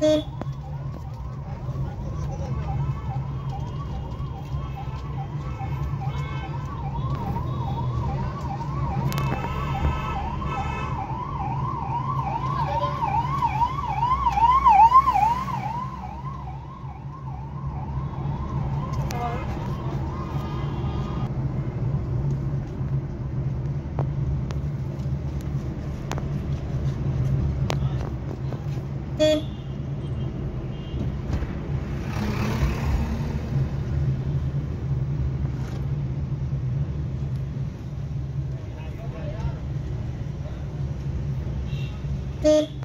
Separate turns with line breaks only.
Thank Beep.